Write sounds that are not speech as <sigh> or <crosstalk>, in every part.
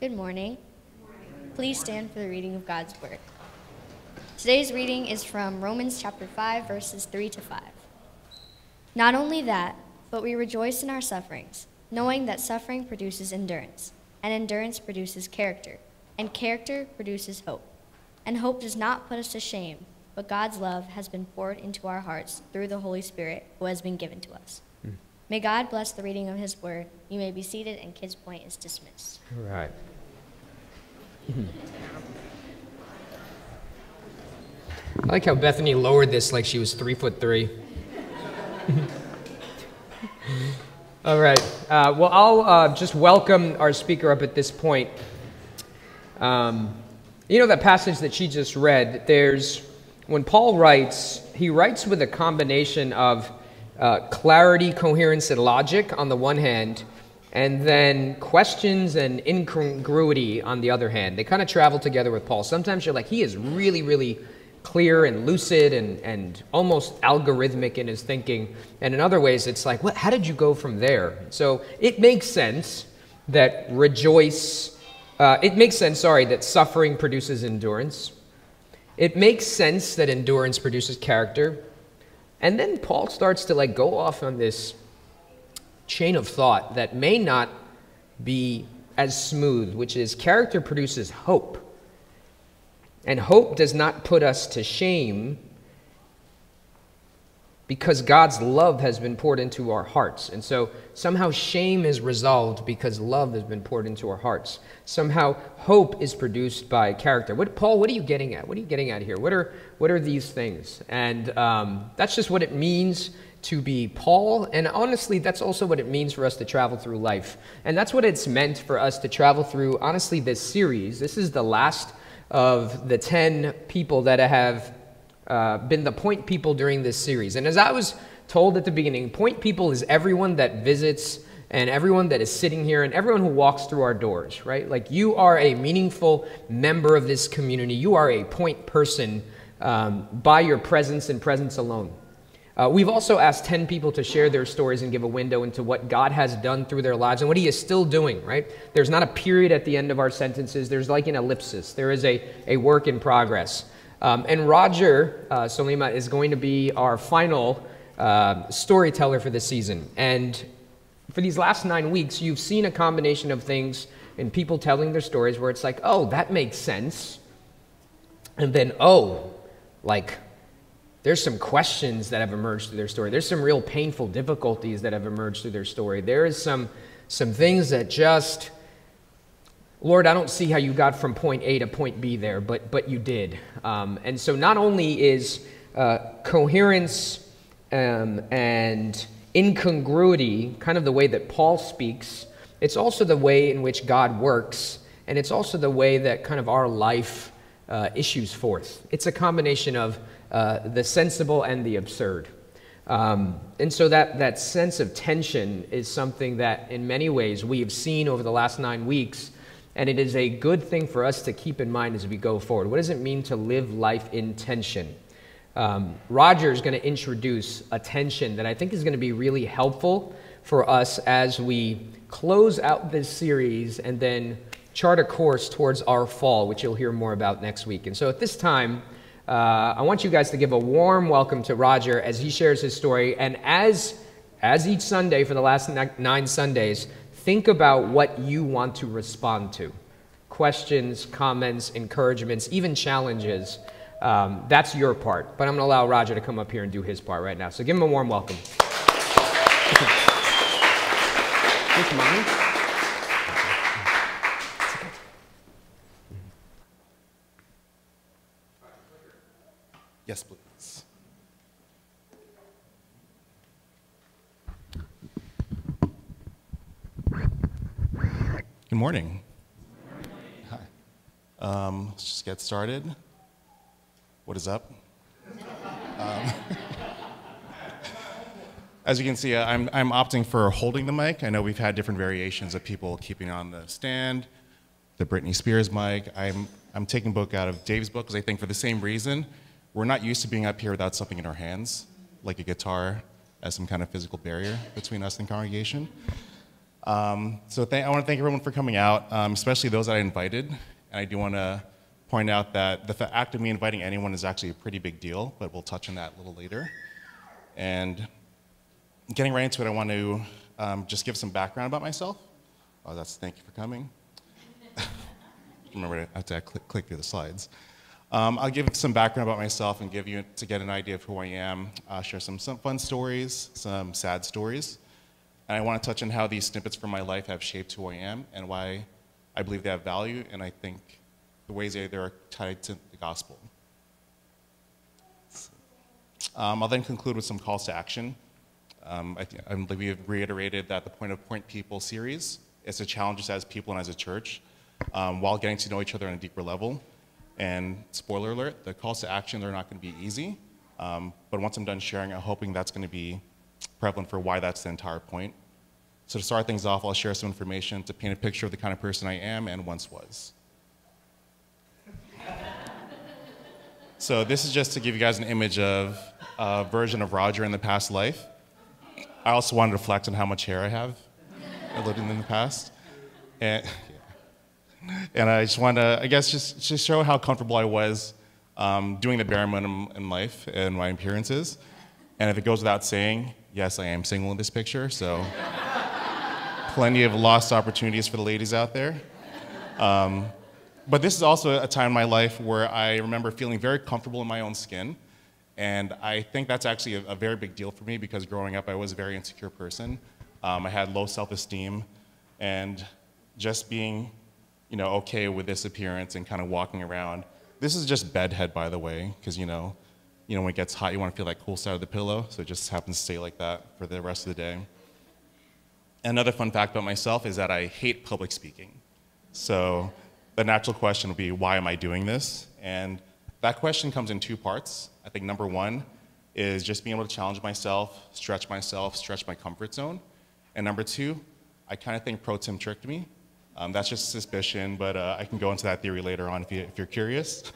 Good morning. Please stand for the reading of God's Word. Today's reading is from Romans chapter 5, verses 3 to 5. Not only that, but we rejoice in our sufferings, knowing that suffering produces endurance, and endurance produces character, and character produces hope. And hope does not put us to shame, but God's love has been poured into our hearts through the Holy Spirit who has been given to us. Mm. May God bless the reading of His Word. You may be seated, and Kids Point is dismissed. All right. I like how Bethany lowered this like she was three foot three. All right. Uh, well, I'll uh, just welcome our speaker up at this point. Um, you know that passage that she just read? There's when Paul writes, he writes with a combination of uh, clarity, coherence, and logic on the one hand, and then questions and incongruity on the other hand. They kind of travel together with Paul. Sometimes you're like, he is really, really clear and lucid and, and almost algorithmic in his thinking. And in other ways, it's like, what, how did you go from there? So it makes sense that rejoice, uh, it makes sense, sorry, that suffering produces endurance. It makes sense that endurance produces character. And then Paul starts to like go off on this chain of thought that may not be as smooth, which is character produces hope. And hope does not put us to shame because God's love has been poured into our hearts. And so somehow shame is resolved because love has been poured into our hearts. Somehow hope is produced by character. What, Paul, what are you getting at? What are you getting at here? What are, what are these things? And um, that's just what it means to be Paul. And honestly, that's also what it means for us to travel through life. And that's what it's meant for us to travel through, honestly, this series. This is the last of the 10 people that have uh, been the point people during this series. And as I was told at the beginning, point people is everyone that visits and everyone that is sitting here and everyone who walks through our doors, right? Like you are a meaningful member of this community. You are a point person um, by your presence and presence alone. Uh, we've also asked 10 people to share their stories and give a window into what God has done through their lives and what He is still doing, right? There's not a period at the end of our sentences, there's like an ellipsis. There is a, a work in progress. Um, and Roger uh, Solema is going to be our final uh, storyteller for this season. And for these last nine weeks, you've seen a combination of things and people telling their stories where it's like, oh, that makes sense. And then, oh, like, there's some questions that have emerged through their story. There's some real painful difficulties that have emerged through their story. There is some, some things that just, Lord, I don't see how you got from point A to point B there, but, but you did. Um, and so not only is uh, coherence um, and incongruity kind of the way that Paul speaks, it's also the way in which God works, and it's also the way that kind of our life uh, issues forth. It's a combination of uh, the sensible and the absurd. Um, and so that, that sense of tension is something that, in many ways, we have seen over the last nine weeks, and it is a good thing for us to keep in mind as we go forward. What does it mean to live life in tension? Um, Roger is going to introduce a tension that I think is going to be really helpful for us as we close out this series and then chart a course towards our fall, which you'll hear more about next week. And so at this time, uh, I want you guys to give a warm welcome to Roger as he shares his story. And as, as each Sunday for the last nine Sundays, think about what you want to respond to questions, comments, encouragements, even challenges. Um, that's your part. But I'm going to allow Roger to come up here and do his part right now. So give him a warm welcome. mine? Yes, please. Good morning. Hi. Um, let's just get started. What is up? Um, <laughs> as you can see, I'm, I'm opting for holding the mic. I know we've had different variations of people keeping on the stand, the Britney Spears mic. I'm, I'm taking book out of Dave's book because I think for the same reason, we're not used to being up here without something in our hands, like a guitar as some kind of physical barrier between us and congregation. Um, so I want to thank everyone for coming out, um, especially those that I invited. And I do want to point out that the act of me inviting anyone is actually a pretty big deal, but we'll touch on that a little later. And getting right into it, I want to um, just give some background about myself. Oh, that's thank you for coming. <laughs> Remember, I have to click through the slides. Um, I'll give some background about myself and give you to get an idea of who I am. I'll share some, some fun stories, some sad stories. And I want to touch on how these snippets from my life have shaped who I am and why I believe they have value, and I think the ways they are tied to the gospel. Um, I'll then conclude with some calls to action. Um, I, I believe we have reiterated that the Point of Point People series is to challenge us as people and as a church um, while getting to know each other on a deeper level. And spoiler alert, the calls to action, they're not going to be easy. Um, but once I'm done sharing, I'm hoping that's going to be prevalent for why that's the entire point. So to start things off, I'll share some information to paint a picture of the kind of person I am and once was. <laughs> so this is just to give you guys an image of a version of Roger in the past life. I also wanted to reflect on how much hair I have. I lived in the past. And, and I just wanted to, I guess, just, just show how comfortable I was um, doing the bare minimum in life and my appearances. And if it goes without saying, yes, I am single in this picture, so <laughs> plenty of lost opportunities for the ladies out there. Um, but this is also a time in my life where I remember feeling very comfortable in my own skin. And I think that's actually a, a very big deal for me because growing up, I was a very insecure person. Um, I had low self esteem. And just being you know, okay with this appearance and kind of walking around. This is just bedhead, by the way, because you know, you know, when it gets hot, you want to feel that cool side of the pillow, so it just happens to stay like that for the rest of the day. Another fun fact about myself is that I hate public speaking. So the natural question would be, why am I doing this? And that question comes in two parts. I think number one is just being able to challenge myself, stretch myself, stretch my comfort zone. And number two, I kind of think Pro Tim tricked me. Um, that's just suspicion, but uh, I can go into that theory later on if, you, if you're curious.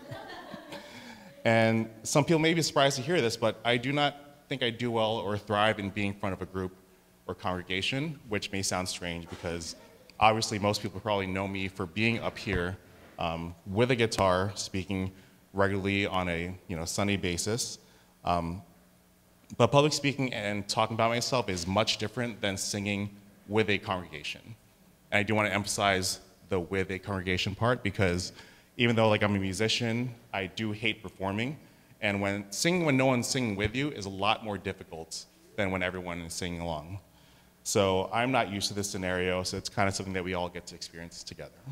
<laughs> and some people may be surprised to hear this, but I do not think I do well or thrive in being in front of a group or congregation, which may sound strange because obviously most people probably know me for being up here um, with a guitar, speaking regularly on a you know, sunny basis. Um, but public speaking and talking about myself is much different than singing with a congregation. And I do want to emphasize the with a congregation part because even though like I'm a musician, I do hate performing. And when singing when no one's singing with you is a lot more difficult than when everyone is singing along. So I'm not used to this scenario, so it's kind of something that we all get to experience together.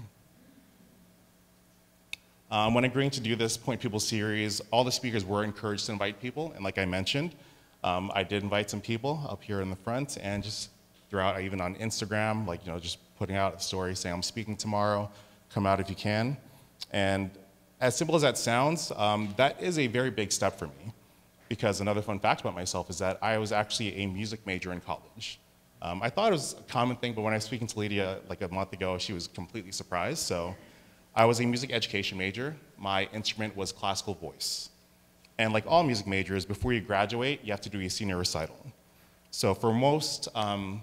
Um, when agreeing to do this Point People series, all the speakers were encouraged to invite people, and like I mentioned, um, I did invite some people up here in the front, and just throughout, even on Instagram, like you know, just putting out a story saying I'm speaking tomorrow, come out if you can. And as simple as that sounds, um, that is a very big step for me, because another fun fact about myself is that I was actually a music major in college. Um, I thought it was a common thing, but when I was speaking to Lydia like a month ago, she was completely surprised. So I was a music education major. My instrument was classical voice. And like all music majors, before you graduate, you have to do a senior recital. So for most um,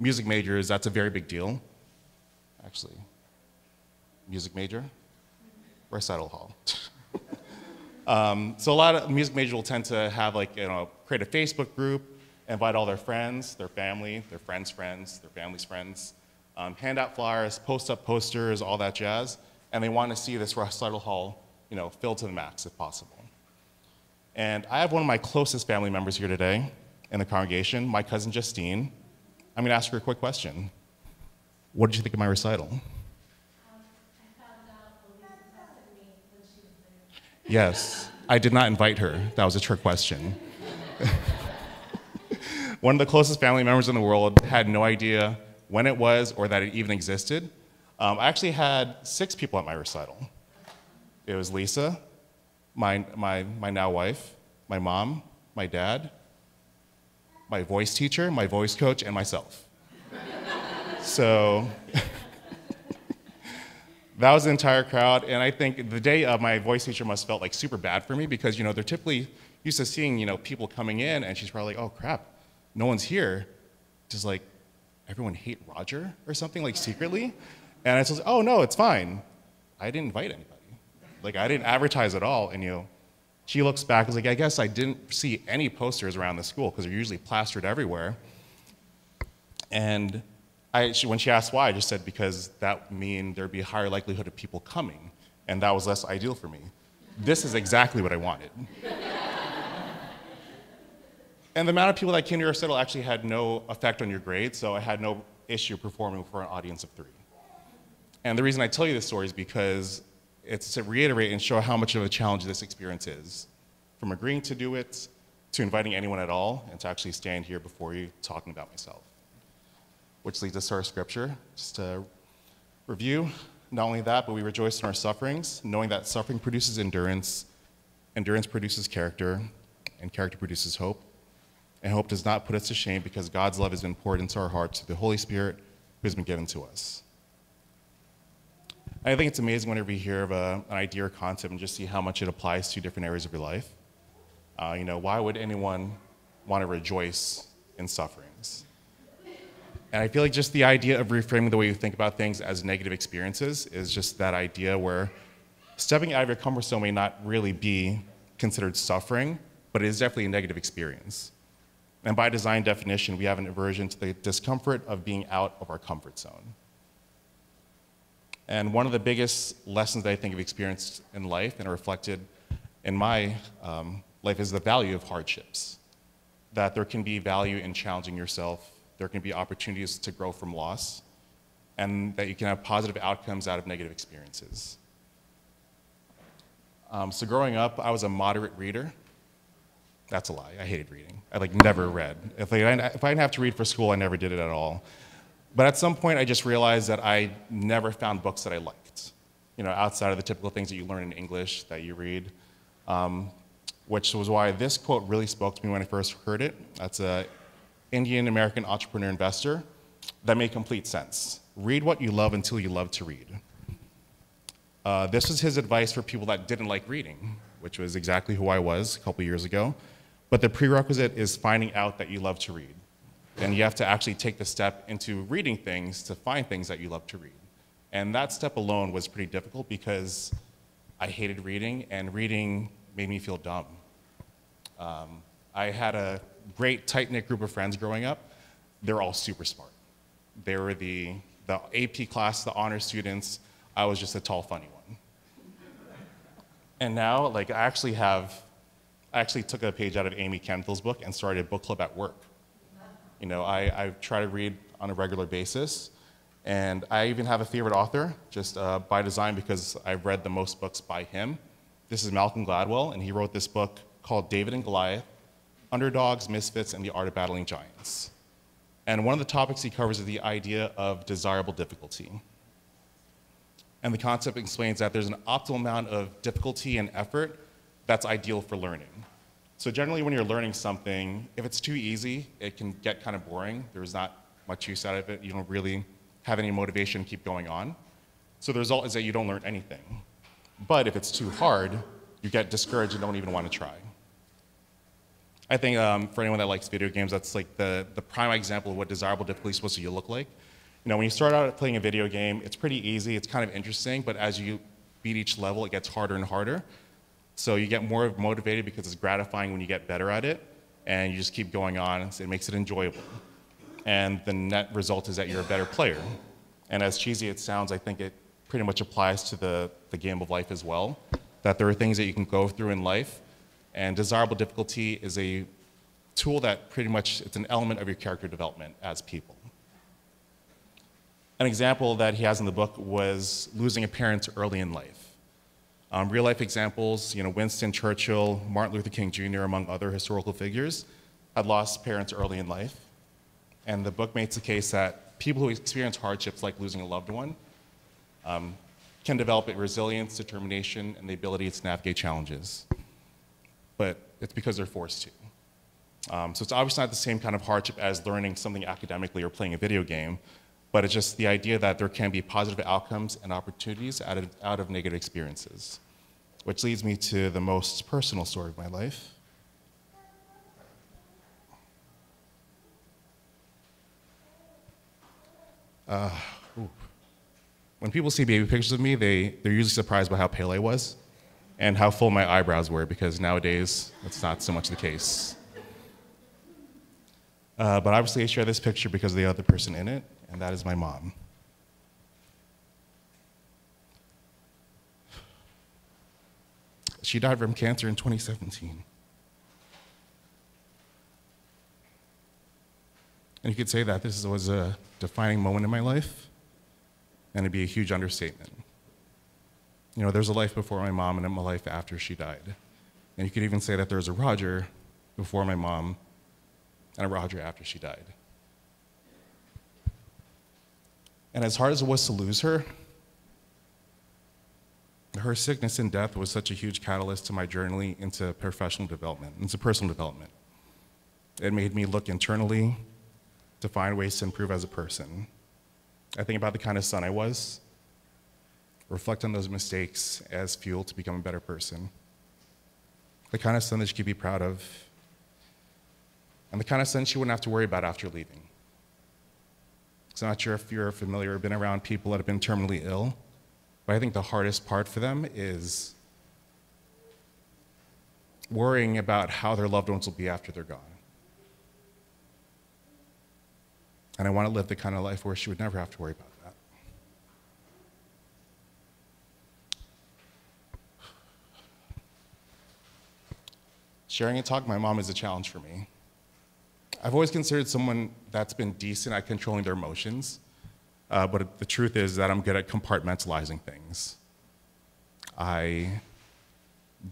music majors, that's a very big deal. Actually, music major, recital hall. <laughs> um, so a lot of music majors will tend to have like, you know, create a Facebook group, invite all their friends, their family, their friends' friends, their family's friends, um, hand out flyers, post up posters, all that jazz, and they want to see this recital hall, you know, filled to the max if possible. And I have one of my closest family members here today in the congregation, my cousin Justine. I'm going to ask her a quick question. What did you think of my recital? Yes, I did not invite her. That was a trick question. <laughs> One of the closest family members in the world had no idea when it was or that it even existed. Um, I actually had six people at my recital. It was Lisa, my, my, my now wife, my mom, my dad, my voice teacher, my voice coach, and myself. so <laughs> that was the entire crowd, and I think the day of my voice teacher must have felt like super bad for me because you know they're typically used to seeing you know people coming in, and she's probably like, oh crap, no one's here. Just like everyone hate Roger or something like secretly? And I said, oh no, it's fine. I didn't invite anybody. Like I didn't advertise at all. And you know, she looks back and is like, I guess I didn't see any posters around the school because they're usually plastered everywhere. And I, she, when she asked why, I just said because that mean there'd be a higher likelihood of people coming, and that was less ideal for me. This is exactly what I wanted. <laughs> and the amount of people that came to your recital actually had no effect on your grade, so I had no issue performing for an audience of three. And the reason I tell you this story is because it's to reiterate and show how much of a challenge this experience is. From agreeing to do it, to inviting anyone at all, and to actually stand here before you talking about myself which leads us to our scripture. Just to review, not only that, but we rejoice in our sufferings, knowing that suffering produces endurance, endurance produces character, and character produces hope. And hope does not put us to shame because God's love has been poured into our hearts through the Holy Spirit who has been given to us. I think it's amazing whenever you hear of a, an idea or concept and just see how much it applies to different areas of your life. Uh, you know, why would anyone want to rejoice in sufferings? And I feel like just the idea of reframing the way you think about things as negative experiences is just that idea where stepping out of your comfort zone may not really be considered suffering, but it is definitely a negative experience. And by design definition, we have an aversion to the discomfort of being out of our comfort zone. And one of the biggest lessons that I think I've experienced in life and reflected in my um, life is the value of hardships. That there can be value in challenging yourself there can be opportunities to grow from loss, and that you can have positive outcomes out of negative experiences. Um, so growing up, I was a moderate reader. That's a lie. I hated reading. I like never read. If I, if I didn't have to read for school, I never did it at all. But at some point, I just realized that I never found books that I liked. You know, outside of the typical things that you learn in English that you read. Um, which was why this quote really spoke to me when I first heard it. That's a Indian American entrepreneur investor, that made complete sense. Read what you love until you love to read. Uh, this was his advice for people that didn't like reading, which was exactly who I was a couple years ago. But the prerequisite is finding out that you love to read. And you have to actually take the step into reading things to find things that you love to read. And that step alone was pretty difficult because I hated reading, and reading made me feel dumb. Um, I had a great tight knit group of friends growing up. They're all super smart. They were the, the AP class, the honor students. I was just a tall, funny one. And now, like, I actually have, I actually took a page out of Amy Canfield's book and started a book club at work. You know, I, I try to read on a regular basis. And I even have a favorite author, just uh, by design, because I've read the most books by him. This is Malcolm Gladwell, and he wrote this book called David and Goliath underdogs, misfits, and the art of battling giants. And one of the topics he covers is the idea of desirable difficulty. And the concept explains that there's an optimal amount of difficulty and effort that's ideal for learning. So generally when you're learning something, if it's too easy, it can get kind of boring. There's not much use out of it. You don't really have any motivation to keep going on. So the result is that you don't learn anything. But if it's too hard, you get discouraged and don't even want to try. I think um, for anyone that likes video games, that's like the, the prime example of what desirable difficulty is supposed to look like. You know, when you start out playing a video game, it's pretty easy, it's kind of interesting, but as you beat each level, it gets harder and harder. So you get more motivated because it's gratifying when you get better at it, and you just keep going on, it makes it enjoyable. And the net result is that you're a better player. And as cheesy it sounds, I think it pretty much applies to the, the game of life as well, that there are things that you can go through in life and desirable difficulty is a tool that pretty much, it's an element of your character development as people. An example that he has in the book was losing a parent early in life. Um, real life examples, you know, Winston Churchill, Martin Luther King Jr., among other historical figures, had lost parents early in life. And the book makes the case that people who experience hardships like losing a loved one um, can develop resilience, determination, and the ability to navigate challenges but it's because they're forced to. Um, so it's obviously not the same kind of hardship as learning something academically or playing a video game, but it's just the idea that there can be positive outcomes and opportunities out of, out of negative experiences. Which leads me to the most personal story of my life. When people see baby pictures of me, they, they're usually surprised by how pale I was and how full my eyebrows were because nowadays that's not so much the case. Uh, but obviously, I share this picture because of the other person in it, and that is my mom. She died from cancer in 2017. And you could say that this was a defining moment in my life, and it'd be a huge understatement. You know, there's a life before my mom and a life after she died. And you could even say that there's a Roger before my mom and a Roger after she died. And as hard as it was to lose her, her sickness and death was such a huge catalyst to my journey into professional development, into personal development. It made me look internally to find ways to improve as a person. I think about the kind of son I was, reflect on those mistakes as fuel to become a better person. The kind of son that she could be proud of, and the kind of son she wouldn't have to worry about after leaving. I'm not sure if you're familiar or been around people that have been terminally ill, but I think the hardest part for them is worrying about how their loved ones will be after they're gone. And I want to live the kind of life where she would never have to worry about that. Sharing a talk, my mom is a challenge for me. I've always considered someone that's been decent at controlling their emotions, uh, but the truth is that I'm good at compartmentalizing things. I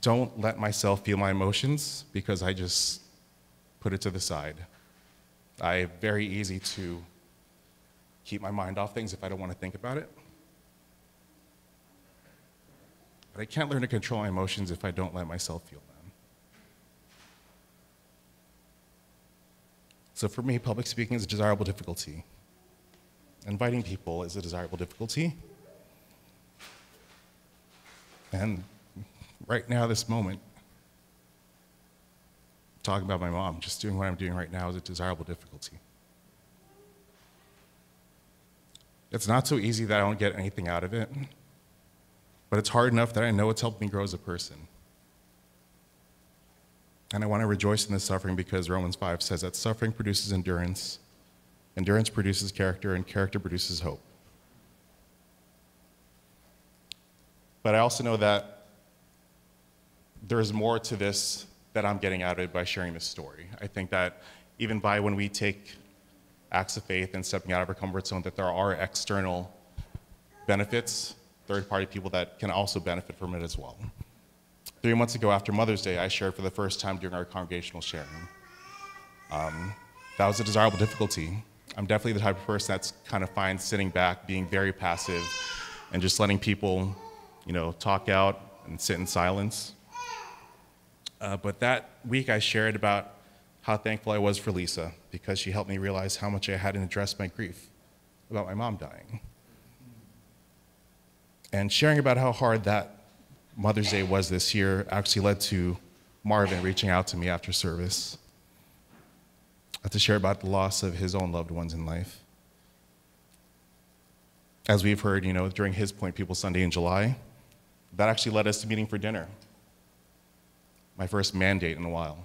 don't let myself feel my emotions because I just put it to the side. I very easy to keep my mind off things if I don't want to think about it. But I can't learn to control my emotions if I don't let myself feel them. So for me, public speaking is a desirable difficulty. Inviting people is a desirable difficulty. And right now, this moment, talking about my mom, just doing what I'm doing right now is a desirable difficulty. It's not so easy that I don't get anything out of it, but it's hard enough that I know it's helped me grow as a person. And I want to rejoice in this suffering because Romans 5 says that suffering produces endurance, endurance produces character, and character produces hope. But I also know that there's more to this that I'm getting out of it by sharing this story. I think that even by when we take acts of faith and stepping out of our comfort zone, that there are external benefits, third party people that can also benefit from it as well. Three months ago, after Mother's Day, I shared for the first time during our congregational sharing. Um, that was a desirable difficulty. I'm definitely the type of person that's kind of fine sitting back, being very passive, and just letting people, you know, talk out and sit in silence. Uh, but that week, I shared about how thankful I was for Lisa because she helped me realize how much I hadn't addressed my grief about my mom dying. And sharing about how hard that Mother's Day was this year actually led to Marvin reaching out to me after service to share about the loss of his own loved ones in life. As we've heard, you know, during his Point People Sunday in July, that actually led us to meeting for dinner. My first mandate in a while.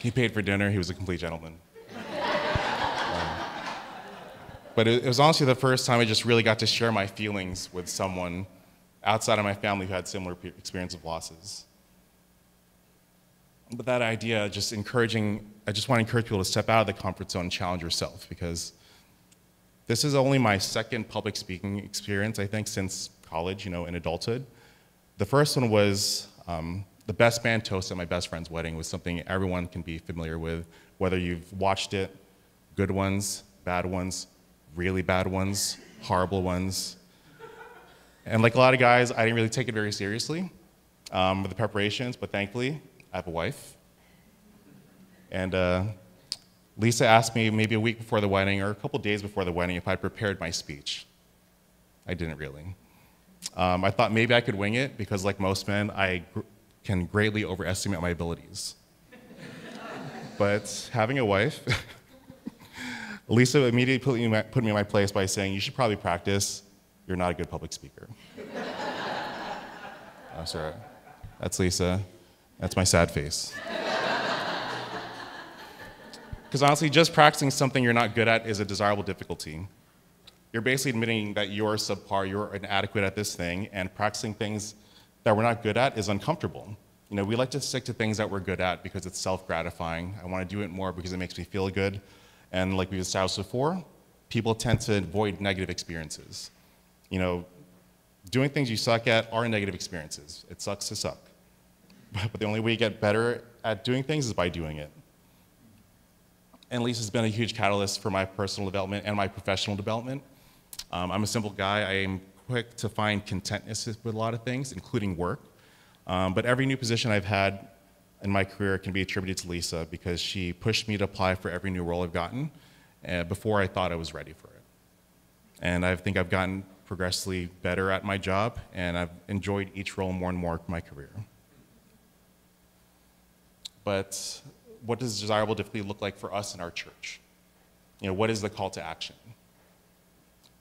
he paid for dinner, he was a complete gentleman. Um, but it, it was honestly the first time I just really got to share my feelings with someone outside of my family who had similar experience of losses. But that idea, just encouraging, I just want to encourage people to step out of the comfort zone and challenge yourself because this is only my second public speaking experience, I think, since college, you know, in adulthood. The first one was um, the best man toast at my best friend's wedding was something everyone can be familiar with, whether you've watched it, good ones, bad ones, really bad ones, horrible ones. And like a lot of guys, I didn't really take it very seriously um, with the preparations, but thankfully, I have a wife. And uh, Lisa asked me maybe a week before the wedding or a couple days before the wedding if I prepared my speech. I didn't really. Um, I thought maybe I could wing it because, like most men, I gr- can greatly overestimate my abilities. but having a wife, <laughs> Lisa immediately put me, my, put me in my place by saying, You should probably practice. You're not a good public speaker. <laughs> oh, sorry. That's Lisa. That's my sad face. <laughs> Because honestly, just practicing something you're not good at is a desirable difficulty. You're basically admitting that you're subpar, you're inadequate at this thing, and practicing things that we're not good at is uncomfortable. You know, we like to stick to things that we're good at because it's self-gratifying. I want to do it more because it makes me feel good. And like we've established before, people tend to avoid negative experiences. You know, doing things you suck at are negative experiences. It sucks to suck. <laughs> But the only way you get better at doing things is by doing it. And Lisa's been a huge catalyst for my personal development and my professional development. Um, I'm a simple guy. I am quick to find contentness with a lot of things, including work. Um, but every new position I've had in my career can be attributed to Lisa because she pushed me to apply for every new role I've gotten uh, before I thought I was ready for it. And I think I've gotten progressively better at my job, and I've enjoyed each role more and more in my career. But what does desirable difficulty look like for us in our church? You know, what is the call to action?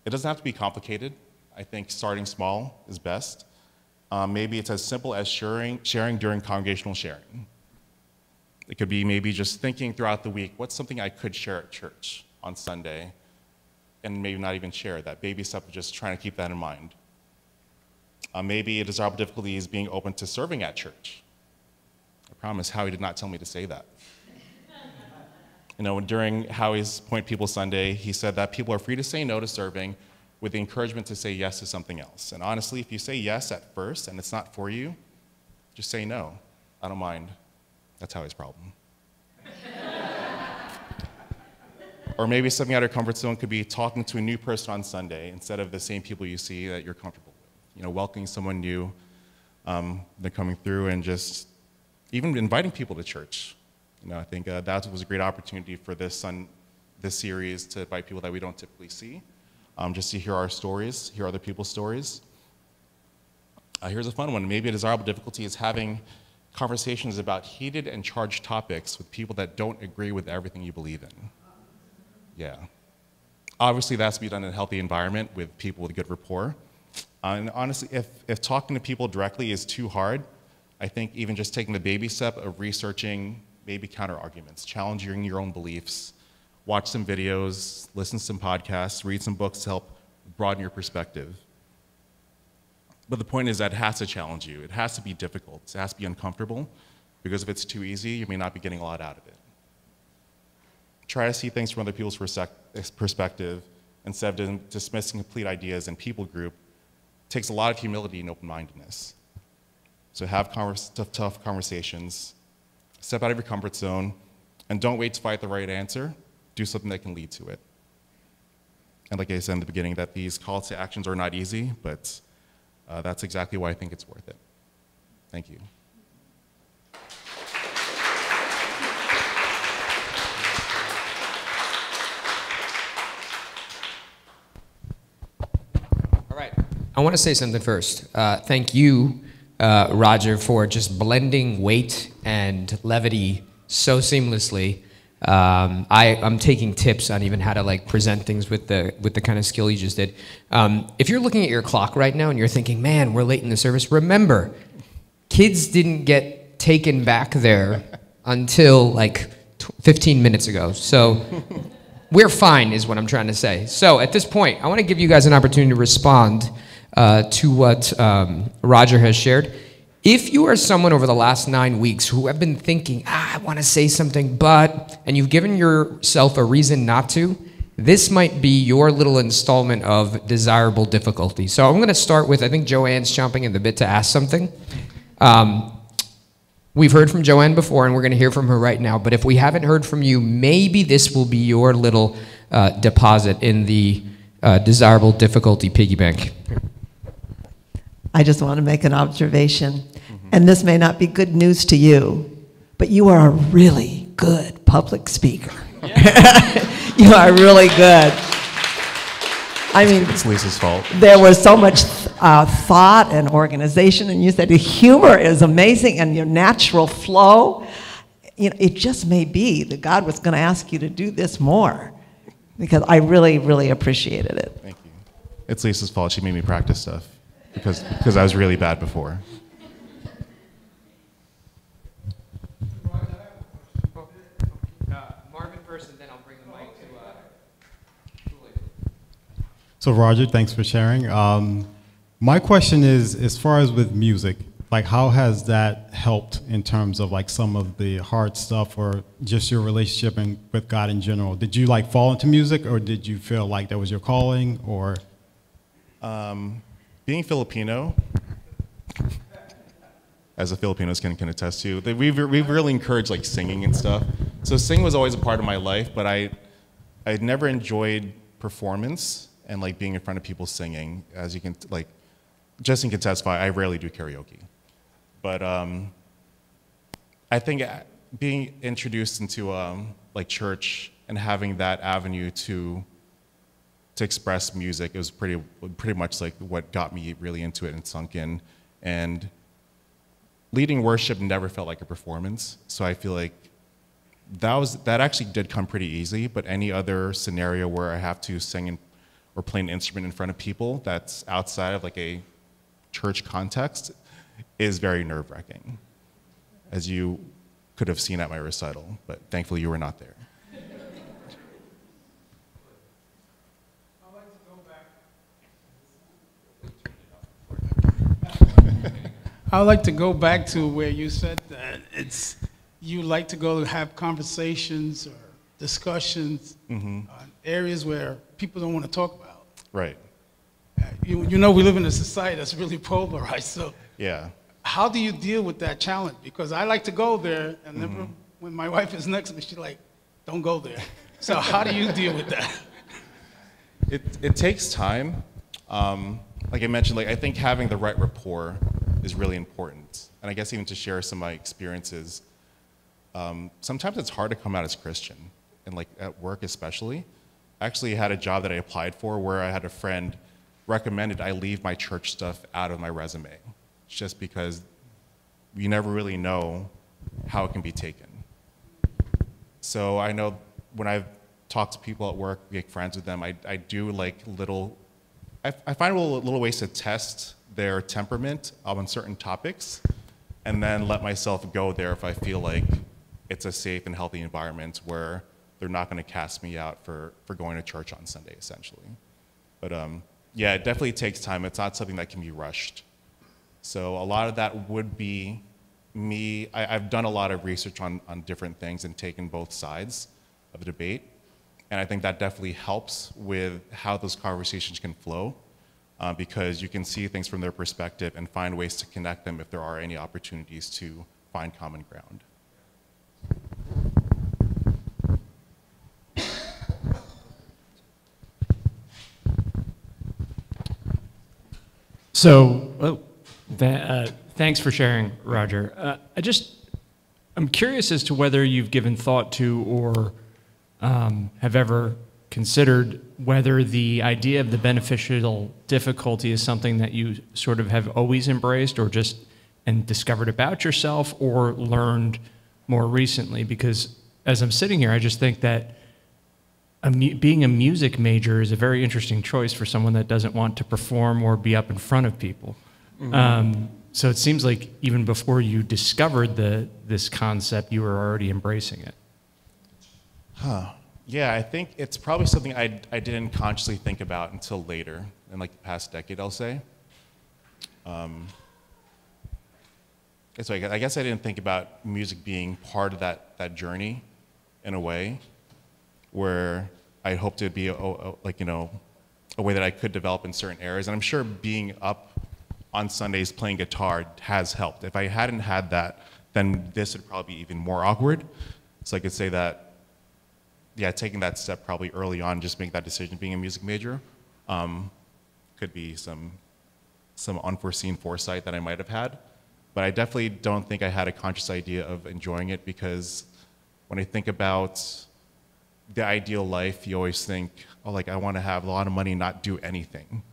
It doesn't have to be complicated. I think starting small is best. Um, maybe it's as simple as sharing, sharing during congregational sharing. It could be maybe just thinking throughout the week, what's something I could share at church on Sunday, and maybe not even share that. Baby step just trying to keep that in mind. Uh, maybe a desirable difficulty is being open to serving at church. I promise Howie did not tell me to say that. <laughs> you know, during Howie's Point People Sunday, he said that people are free to say no to serving, with the encouragement to say yes to something else. And honestly, if you say yes at first and it's not for you, just say no. I don't mind. That's Howie's problem. Or maybe something out of your comfort zone could be talking to a new person on Sunday instead of the same people you see that you're comfortable with. You know, welcoming someone new, um, they're coming through and just even inviting people to church. You know, I think uh, that was a great opportunity for this, sun, this series to invite people that we don't typically see um, just to hear our stories, hear other people's stories. Uh, here's a fun one. Maybe a desirable difficulty is having conversations about heated and charged topics with people that don't agree with everything you believe in. Yeah. Obviously, that's to be done in a healthy environment with people with good rapport. Uh, and honestly, if, if talking to people directly is too hard, I think even just taking the baby step of researching maybe counter arguments, challenging your own beliefs, watch some videos, listen to some podcasts, read some books to help broaden your perspective. But the point is that it has to challenge you. It has to be difficult. It has to be uncomfortable because if it's too easy, you may not be getting a lot out of it. Try to see things from other people's perspective instead of dismissing complete ideas and people group. It takes a lot of humility and open-mindedness. So have converse, tough, tough conversations, step out of your comfort zone, and don't wait to find the right answer do something that can lead to it. And like I said in the beginning, that these calls to actions are not easy, but uh, that's exactly why I think it's worth it. Thank you. I want to say something first. Uh, thank you, uh, Roger, for just blending weight and levity so seamlessly. Um, I, am taking tips on even how to like present things with the with the kind of skill you just did. Um, if you're looking at your clock right now and you're thinking, "Man, we're late in the service," remember, kids didn't get taken back there until like 15 minutes ago. So we're fine, is what I'm trying to say. So at this point, I want to give you guys an opportunity to respond uh, to what um, Roger has shared. If you are someone over the last nine weeks who have been thinking, ah, I want to say something, but, and you've given yourself a reason not to, this might be your little installment of desirable difficulty. So I'm going to start with I think Joanne's chomping at the bit to ask something. Um, we've heard from Joanne before, and we're going to hear from her right now. But if we haven't heard from you, maybe this will be your little uh, deposit in the uh, desirable difficulty piggy bank. I just want to make an observation. Mm-hmm. And this may not be good news to you, but you are a really good public speaker. Yeah. <laughs> you are really good. I mean, it's Lisa's fault. There was so much uh, thought and organization, and you said the humor is amazing and your natural flow. You know, it just may be that God was going to ask you to do this more. because I really, really appreciated it. Thank you. It's Lisa's fault. She made me practice stuff because, because I was really bad before. Uh, Marvin first, and then I'll bring the mic to uh, Julie. So Roger, thanks for sharing. Um, my question is, as far as with music, like how has that helped in terms of like some of the hard stuff or just your relationship and with God in general? Did you like fall into music or did you feel like that was your calling or? Being Filipino, <laughs> as a Filipinos can, can attest to, we've, we've really encouraged like singing and stuff. So singing was always a part of my life, but I, I never enjoyed performance and like being in front of people singing. As you can, like, Justin can testify, I rarely do karaoke. But um, I think uh, being introduced into um, like church and having that avenue to to express music. It was pretty, pretty much like what got me really into it and sunk in. And leading worship never felt like a performance. So I feel like that was that actually did come pretty easy. But any other scenario where I have to sing in, or play an instrument in front of people that's outside of like a church context is very nerve wracking, as you could have seen at my recital. But thankfully, you were not there. I would like to go back to where you said that it's you like to go have conversations or discussions on areas where people don't want to talk about. Right. Uh, You, you know, we live in a society that's really polarized. So, Yeah. how do you deal with that challenge? Because I like to go there, and never, when my wife is next to me, she's like, "Don't go there." So, how do you deal with that? It, it takes time. Um, like I mentioned, like I think having the right rapport is really important. And I guess even to share some of my experiences, um, sometimes it's hard to come out as Christian, and like at work especially. I actually had a job that I applied for where I had a friend recommended I leave my church stuff out of my resume, just because you never really know how it can be taken. So I know when I've talked to people at work, make friends with them, I, I do like little, I, I find little, little ways to test their temperament on certain topics and then let myself go there if I feel like it's a safe and healthy environment where they're not going to cast me out for, for going to church on Sunday, essentially. But um, yeah, it definitely takes time. It's not something that can be rushed. So a lot of that would be me. I, I've done a lot of research on, on different things and taken both sides of the debate. And I think that definitely helps with how those conversations can flow uh, because you can see things from their perspective and find ways to connect them if there are any opportunities to find common ground. So, oh, th- uh, thanks for sharing, Roger. Uh, I just, I'm curious as to whether you've given thought to or um, have ever considered whether the idea of the beneficial difficulty is something that you sort of have always embraced or just and discovered about yourself or learned more recently. Because as I'm sitting here, I just think that a being a music major is a very interesting choice for someone that doesn't want to perform or be up in front of people. Um, so it seems like even before you discovered the, this concept, you were already embracing it. Yeah, I think it's probably something I, I didn't consciously think about until later, in like the past decade, I'll say. Um, so I guess, I guess I didn't think about music being part of that, that journey in a way where I hoped it would be a, a- like, you know, a way that I could develop in certain areas. And I'm sure being up on Sundays playing guitar has helped. If I hadn't had that, then this would probably be even more awkward. So I could say that yeah, taking that step probably early on, just make that decision, being a music major, um, could be some some unforeseen foresight that I might have had. But I definitely don't think I had a conscious idea of enjoying it because when I think about the ideal life, you always think, oh, like I want to have a lot of money, and not do anything.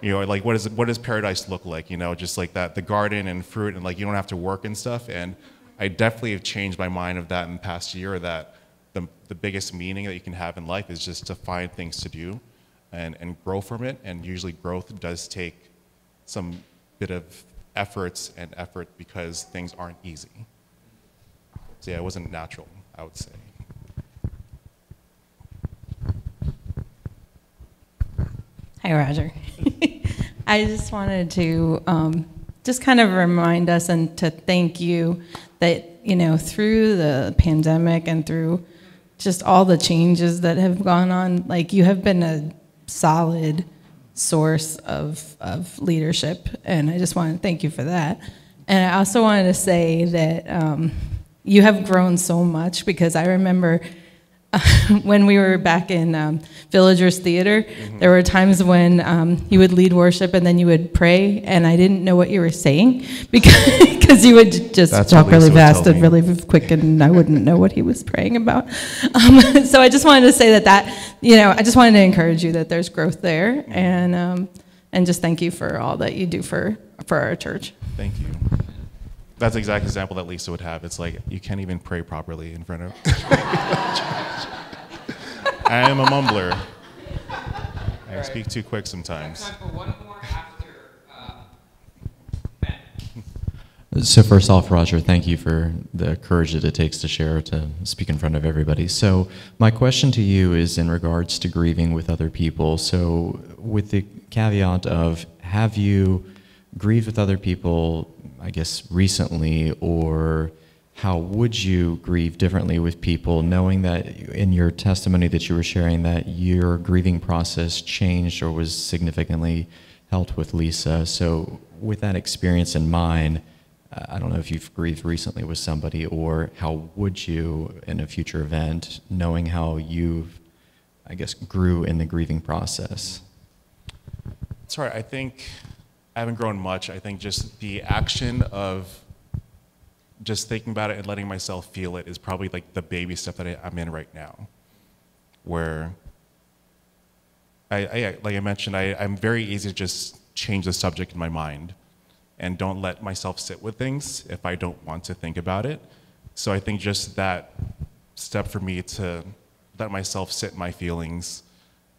You know, like what, is, what does paradise look like? You know, just like that, the garden and fruit, and like you don't have to work and stuff. And I definitely have changed my mind of that in the past year. That the, the biggest meaning that you can have in life is just to find things to do and, and grow from it. And usually growth does take some bit of efforts and effort because things aren't easy. So yeah, it wasn't natural, I would say. Hi, Roger. <laughs> I just wanted to um, just kind of remind us and to thank you that, you know, through the pandemic and through just all the changes that have gone on, like you have been a solid source of, of leadership. And I just want to thank you for that. And I also wanted to say that um, you have grown so much because I remember <laughs> when we were back in um, Villagers Theater, mm-hmm. there were times when um, you would lead worship and then you would pray, and I didn't know what you were saying because <laughs> because you would just That's talk really fast and really quick, and I wouldn't know what he was praying about. <laughs> Um, so I just wanted to say that that you know I just wanted to encourage you that there's growth there, mm-hmm. and um, and just thank you for all that you do for for our church. Thank you that's the exact example that Lisa would have. It's like you can't even pray properly in front of. <laughs> I am a mumbler. I right. speak too quick sometimes. So first off, Roger, thank you for the courage that it takes to share, to speak in front of everybody. So my question to you is in regards to grieving with other people. So with the caveat of, have you grieved with other people I guess, recently, or how would you grieve differently with people, knowing that in your testimony that you were sharing that your grieving process changed or was significantly helped with Lisa? So, with that experience in mind, I don't know if you've grieved recently with somebody, or how would you in a future event, knowing how you've, I guess, grew in the grieving process? Sorry, I think I haven't grown much. I think just the action of just thinking about it and letting myself feel it is probably like the baby step that I, am in right now. Where I, I, like I mentioned, I, I'm very easy to just change the subject in my mind and don't let myself sit with things if I don't want to think about it. So I think just that step for me to let myself sit in my feelings,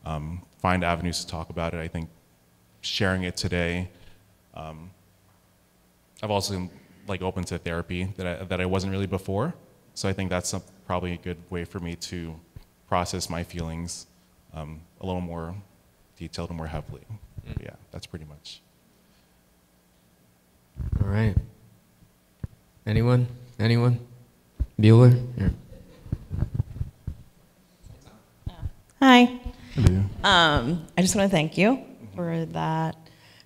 um, find avenues to talk about it. I think sharing it today um, I've also been like open to therapy that I, that I wasn't really before. So I think that's a, probably a good way for me to process my feelings um, a little more detailed and more heavily. Mm. Yeah, that's pretty much. All right. Anyone? Anyone? Bueller? Here. Hi. Hello. Um, I just want to thank you for that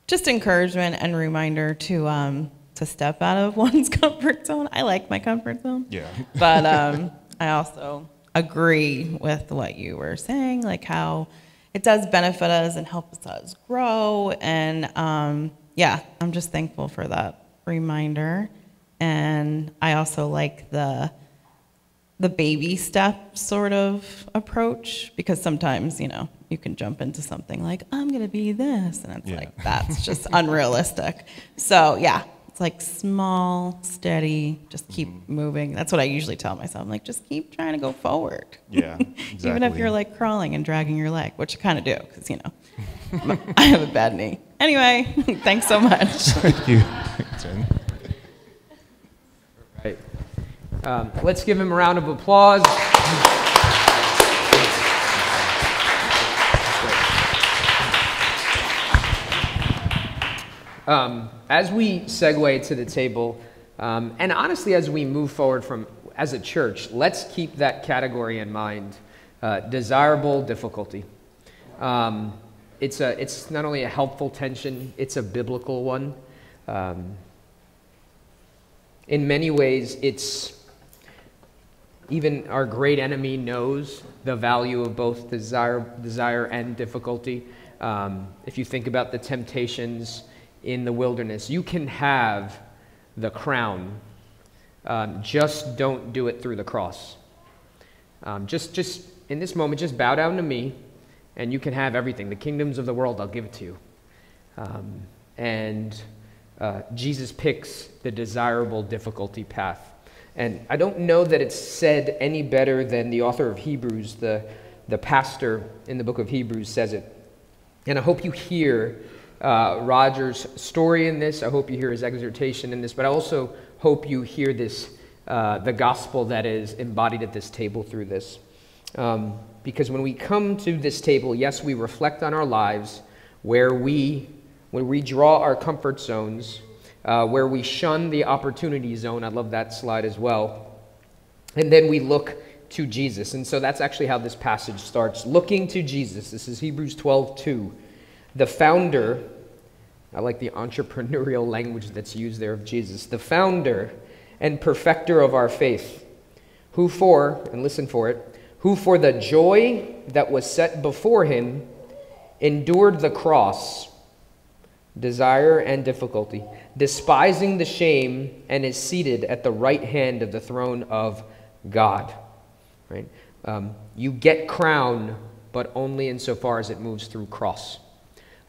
just encouragement and reminder to um, to step out of <laughs> one's comfort zone. I like my comfort zone. Yeah. <laughs> but um, I also agree with what you were saying, like how it does benefit us and helps us grow. And um, yeah, I'm just thankful for that reminder. And I also like the the baby step sort of approach because sometimes, you know, you can jump into something like, I'm going to be this. And it's yeah. like, that's just <laughs> unrealistic. So, yeah, it's like small, steady, just keep mm-hmm. moving. That's what I usually tell myself. I'm like, just keep trying to go forward. Yeah. Exactly. <laughs> Even if you're like crawling and dragging your leg, which I kind of do because, you know, <laughs> I have a bad knee. Anyway, thanks so much. Thank you. Right. Um, let's give him a round of applause. Um, as we segue to the table, um, and honestly, as we move forward from as a church, let's keep that category in mind uh, desirable difficulty. Um, it's, a, it's not only a helpful tension, it's a biblical one. Um, in many ways, it's even our great enemy knows the value of both desire, desire and difficulty. Um, if you think about the temptations in the wilderness. You can have the crown. Um, just don't do it through the cross. Um, just, just in this moment, just bow down to me, and you can have everything. The kingdoms of the world, I'll give it to you. Um, and uh, Jesus picks the desirable difficulty path. And I don't know that it's said any better than the author of Hebrews, the, the pastor in the book of Hebrews, says it. And I hope you hear uh, Roger's story in this. I hope you hear his exhortation in this, but I also hope you hear this, uh, the gospel that is embodied at this table through this. Um, because when we come to this table, yes, we reflect on our lives where we, when we draw our comfort zones, uh, where we shun the opportunity zone. I love that slide as well. And then we look to Jesus. And so that's actually how this passage starts looking to Jesus. This is Hebrews 12 2. The founder, I like the entrepreneurial <laughs> language that's used there of Jesus, the founder and perfecter of our faith, who for, and listen for it, who for the joy that was set before him endured the cross, desire and difficulty, despising the shame, and is seated at the right hand of the throne of God. Right? Um, you get crown, but only insofar as it moves through cross.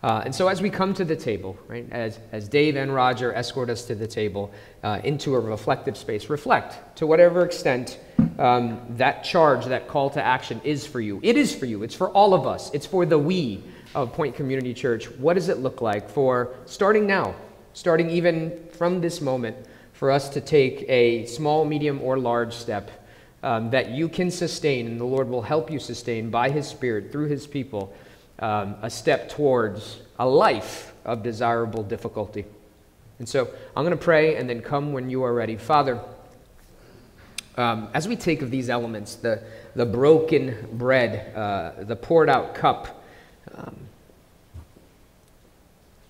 Uh, and so, as we come to the table, right, as, as Dave and Roger escort us to the table uh, into a reflective space, reflect to whatever extent um, that charge, that call to action is for you. It is for you, it's for all of us, it's for the we of Point Community Church. What does it look like for starting now, starting even from this moment, for us to take a small, medium, or large step um, that you can sustain, and the Lord will help you sustain by His Spirit through His people, um, a step towards a life of desirable difficulty. And so I'm going to pray and then come when you are ready. Father, um, as we take of these elements, the, the broken bread, uh, the poured out cup, um,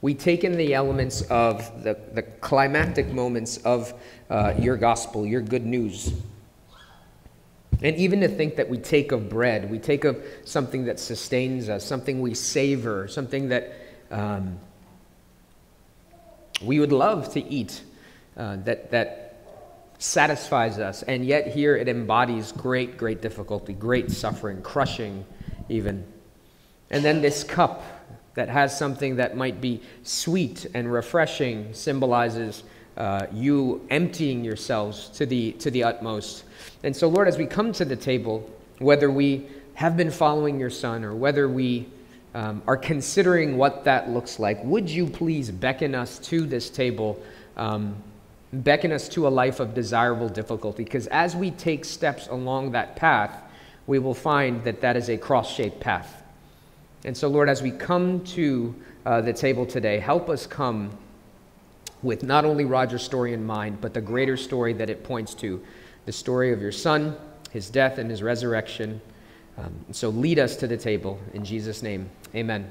we take in the elements of the, the climactic moments of uh, your gospel, your good news. And even to think that we take of bread, we take of something that sustains us, something we savor, something that um, we would love to eat, uh, that, that satisfies us. And yet here it embodies great, great difficulty, great suffering, crushing even. And then this cup that has something that might be sweet and refreshing symbolizes uh, you emptying yourselves to the, to the utmost. And so, Lord, as we come to the table, whether we have been following your Son or whether we um, are considering what that looks like, would you please beckon us to this table, um, beckon us to a life of desirable difficulty? Because as we take steps along that path, we will find that that is a cross shaped path. And so, Lord, as we come to uh, the table today, help us come with not only Roger's story in mind, but the greater story that it points to the story of your son, his death, and his resurrection. Um, so lead us to the table. In Jesus' name, amen.